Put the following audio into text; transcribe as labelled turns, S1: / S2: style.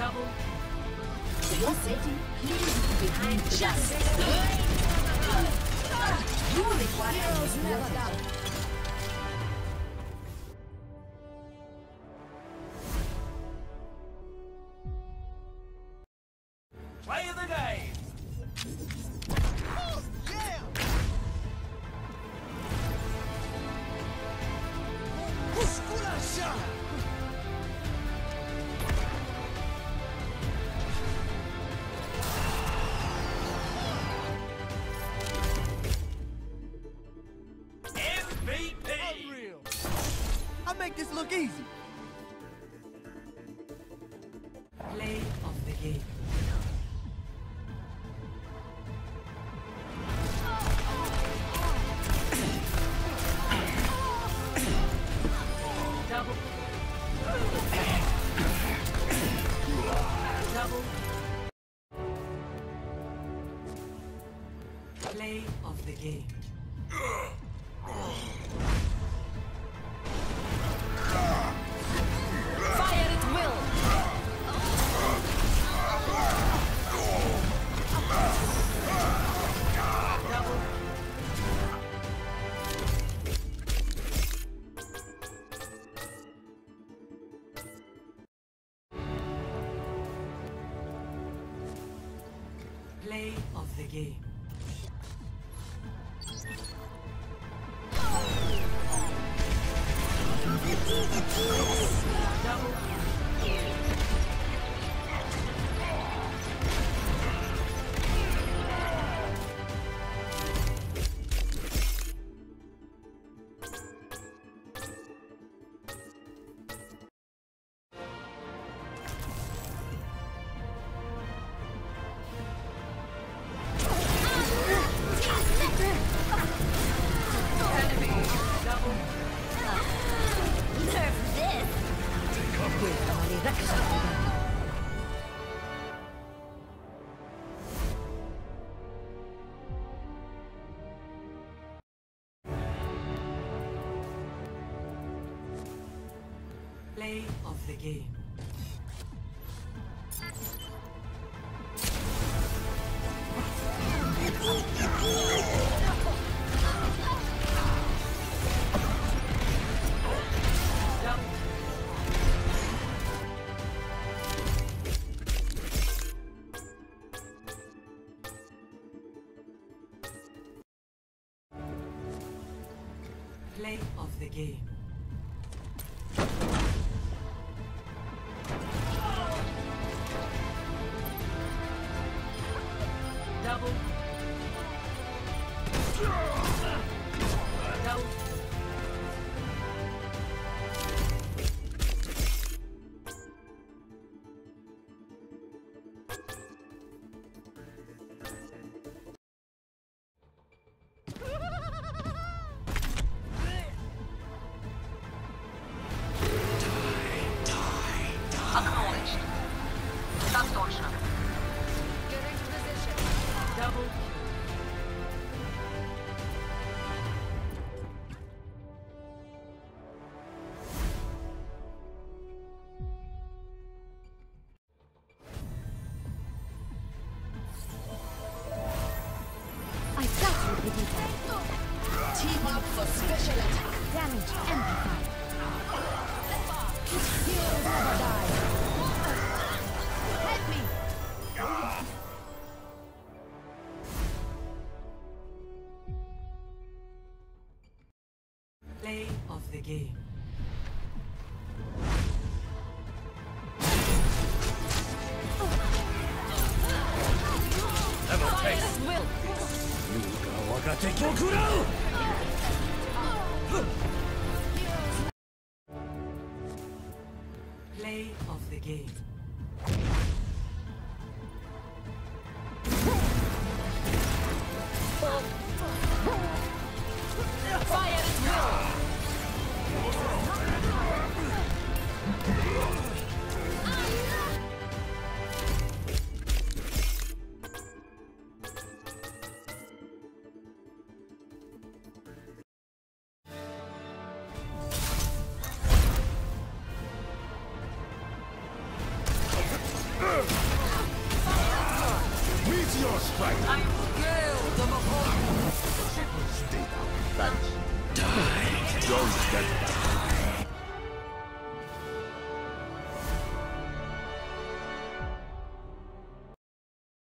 S1: Double. For your safety, please be behind just. dust. You require
S2: a
S3: new I make this look easy.
S4: Play of the game. Play of the game. Play of the game. Play of the game. The game. Double.
S1: Team up for special attack.
S5: Damage amplified.
S4: Play of the game.
S5: Fire at will.
S4: I am the
S5: Mahal. Die.
S6: Don't get back.